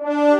you.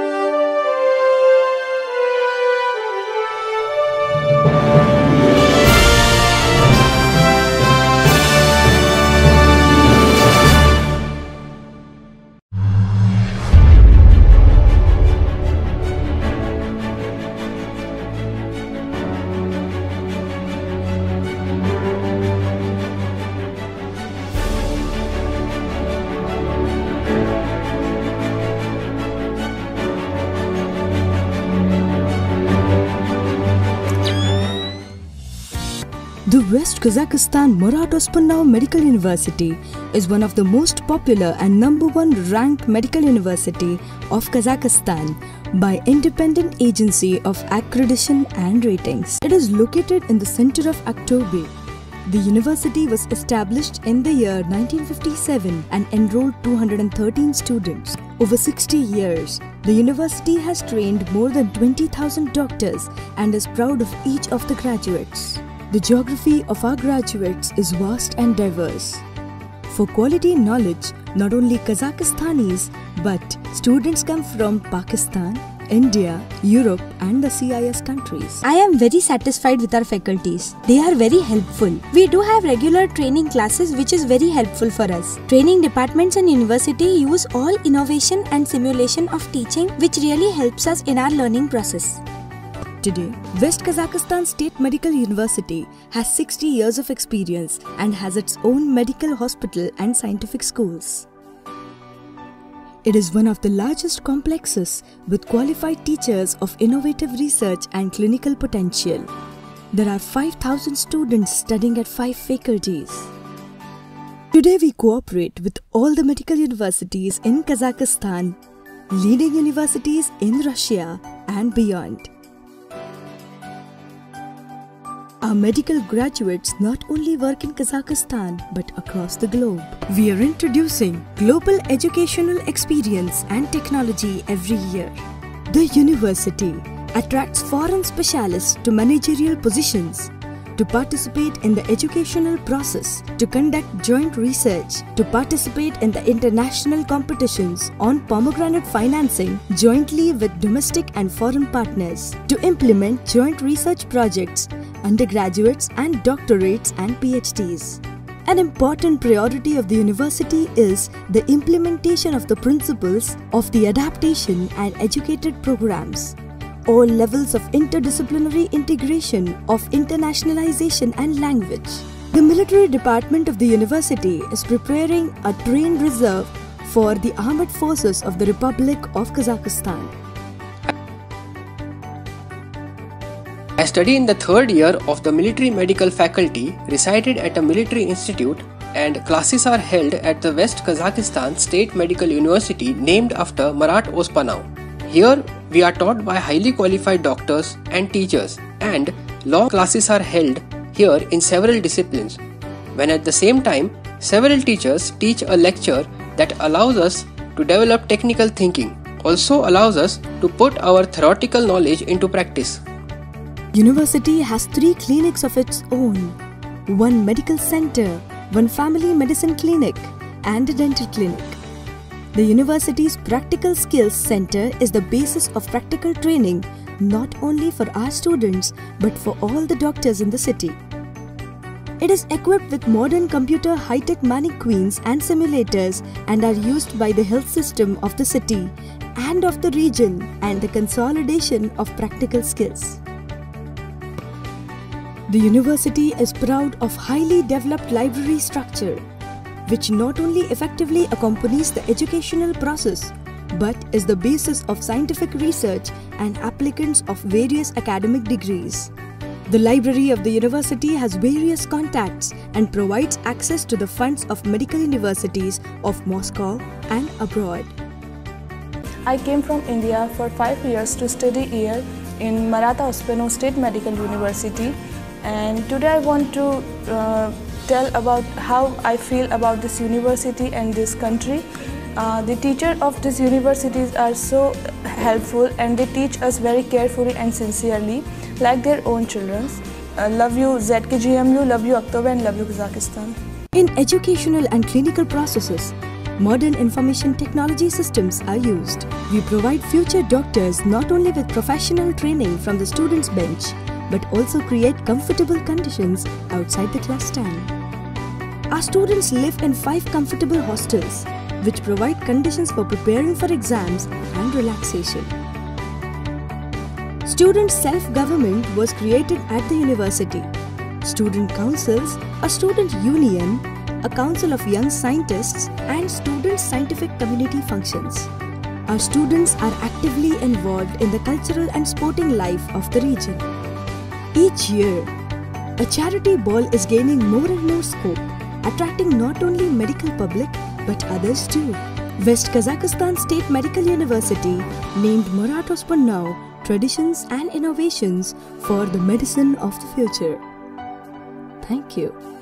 The West Kazakhstan Marat Ospanov Medical University is one of the most popular and number one ranked medical university of Kazakhstan by independent agency of accreditation and ratings. It is located in the center of Aktobe. The university was established in the year 1957 and enrolled 213 students. Over 60 years, the university has trained more than 20,000 doctors and is proud of each of the graduates. The geography of our graduates is vast and diverse. For quality knowledge, not only Kazakhstanis but students come from Pakistan, India, Europe, and the CIS countries. I am very satisfied with our faculties. They are very helpful. We do have regular training classes which is very helpful for us. Training departments and university use all innovation and simulation of teaching which really helps us in our learning process. Today, West Kazakhstan State Medical University has 60 years of experience and has its own medical hospital and scientific schools. It is one of the largest complexes with qualified teachers of innovative research and clinical potential. There are 5,000 students studying at 5 faculties. Today we cooperate with all the medical universities in Kazakhstan, leading universities in Russia and beyond. Our medical graduates not only work in Kazakhstan but across the globe. We are introducing global educational experience and technology every year. The university attracts foreign specialists to managerial positions to participate in the educational process, to conduct joint research, to participate in the international competitions on pomegranate financing jointly with domestic and foreign partners, to implement joint research projects, undergraduates and doctorates and PhDs. An important priority of the university is the implementation of the principles of the adaptation and educated programs all levels of interdisciplinary integration of internationalization and language. The military department of the university is preparing a trained reserve for the armed forces of the Republic of Kazakhstan. I study in the third year of the military medical faculty resided at a military institute and classes are held at the West Kazakhstan State Medical University named after Marat Ospanov. Here we are taught by highly qualified doctors and teachers and law classes are held here in several disciplines. When at the same time several teachers teach a lecture that allows us to develop technical thinking also allows us to put our theoretical knowledge into practice. University has three clinics of its own. One medical center, one family medicine clinic and a dental clinic. The university's Practical Skills Center is the basis of practical training not only for our students but for all the doctors in the city. It is equipped with modern computer high-tech mannequins and simulators and are used by the health system of the city and of the region and the consolidation of practical skills. The university is proud of highly developed library structure which not only effectively accompanies the educational process but is the basis of scientific research and applicants of various academic degrees. The library of the university has various contacts and provides access to the funds of medical universities of Moscow and abroad. I came from India for five years to study here in Maratha Ospanov State Medical University and today I want to uh, tell about how I feel about this university and this country. Uh, the teachers of these universities are so helpful and they teach us very carefully and sincerely like their own children. Uh, love you ZKGMU, love you Aktobe and love you Kazakhstan. In educational and clinical processes, Modern information technology systems are used. We provide future doctors not only with professional training from the student's bench, but also create comfortable conditions outside the class time. Our students live in five comfortable hostels, which provide conditions for preparing for exams and relaxation. Student self-government was created at the university. Student councils, a student union, a council of young scientists and student scientific community functions. Our students are actively involved in the cultural and sporting life of the region. Each year, a charity ball is gaining more and more scope, attracting not only medical public but others too. West Kazakhstan State Medical University named Marat Ospanov Traditions and Innovations for the Medicine of the Future. Thank you.